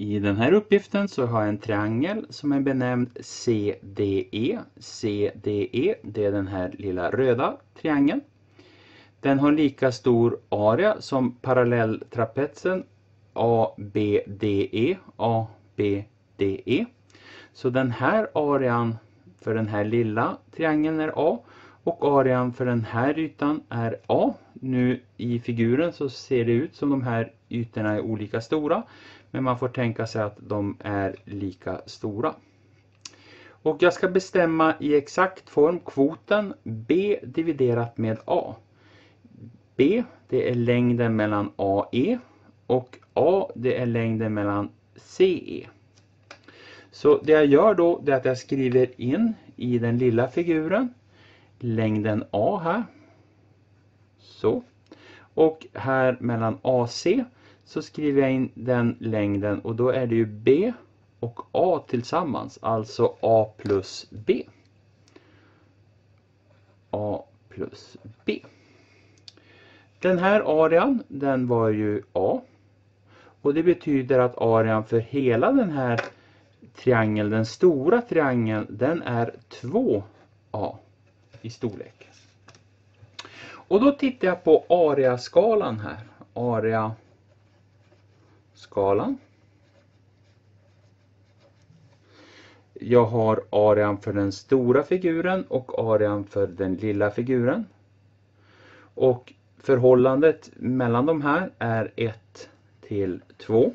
I den här uppgiften så har jag en triangel som är benämnd CDE. CDE, det är den här lilla röda triangeln. Den har lika stor area som parallelltrapetsen ABDE, ABDE. Så den här arean för den här lilla triangeln är A och arean för den här ytan är A. Nu i figuren så ser det ut som de här ytorna är olika stora. Men man får tänka sig att de är lika stora. Och jag ska bestämma i exakt form kvoten B dividerat med A. B det är längden mellan AE och A det är längden mellan CE. Så det jag gör då är att jag skriver in i den lilla figuren längden A här. Så. Och här mellan AC så skriver jag in den längden och då är det ju B och A tillsammans, alltså A plus B. A plus B. Den här arean, den var ju A. Och det betyder att arean för hela den här triangeln, den stora triangeln, den är 2A i storlek. Och då tittar jag på area-skalan här skalan. Jag har arean för den stora figuren och arean för den lilla figuren. Och förhållandet mellan de här är 1 till 2.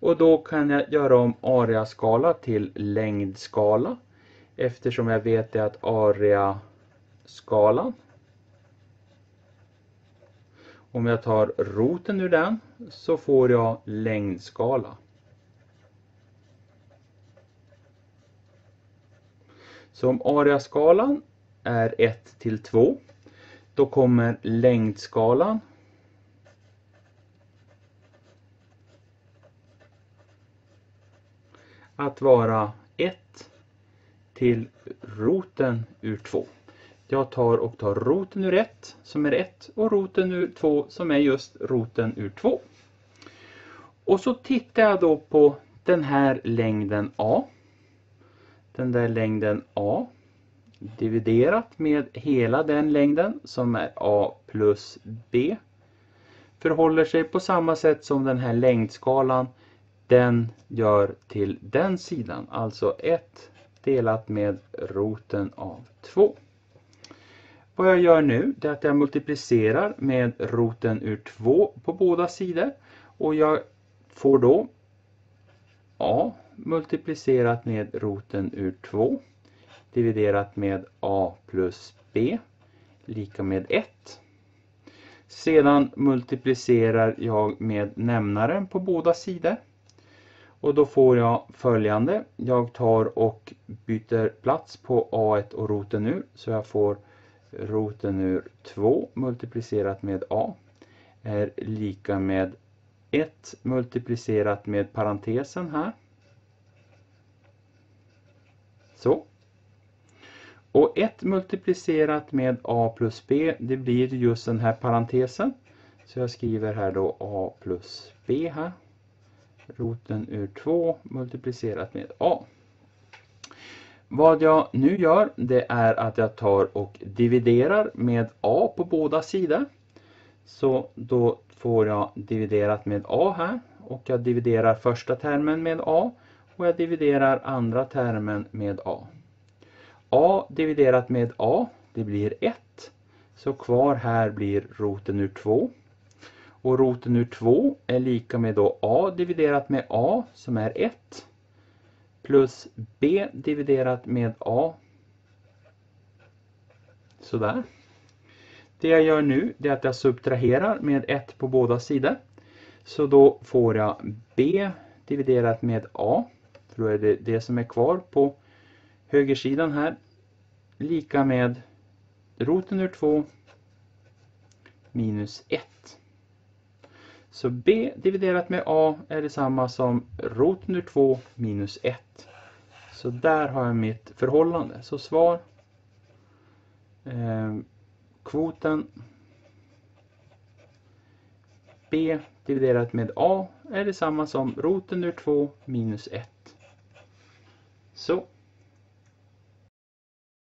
Och då kan jag göra om areaskala till längdskala eftersom jag vet att areaskalan om jag tar roten ur den så får jag längdskala. Så om areaskalan är 1 till 2 då kommer längdskalan att vara 1 till roten ur 2. Jag tar och tar roten ur 1 som är 1 och roten ur 2 som är just roten ur 2. Och så tittar jag då på den här längden A. Den där längden A dividerat med hela den längden som är A plus B förhåller sig på samma sätt som den här längdskalan den gör till den sidan, alltså 1 delat med roten av 2. Vad jag gör nu är att jag multiplicerar med roten ur 2 på båda sidor och jag får då a multiplicerat med roten ur 2 dividerat med a plus b lika med 1. Sedan multiplicerar jag med nämnaren på båda sidor. Och då får jag följande. Jag tar och byter plats på a1 och roten ur. Så jag får roten ur 2 multiplicerat med a är lika med 1 multiplicerat med parentesen här. Så. Och 1 multiplicerat med a plus b det blir just den här parentesen. Så jag skriver här då a plus b här roten ur 2 multiplicerat med a. Vad jag nu gör det är att jag tar och dividerar med a på båda sidor. Så då får jag dividerat med a här och jag dividerar första termen med a och jag dividerar andra termen med a. a dividerat med a det blir 1. Så kvar här blir roten ur 2. Och roten ur 2 är lika med då a dividerat med a som är 1 plus b dividerat med a. Sådär. Det jag gör nu är att jag subtraherar med 1 på båda sidor. Så då får jag b dividerat med a. För då är det det som är kvar på högersidan här. Lika med roten ur 2 minus 1. Så b dividerat med a är detsamma som roten ur 2 minus 1. Så där har jag mitt förhållande. Så svar. Eh, kvoten b dividerat med a är detsamma som roten ur 2 minus 1. Så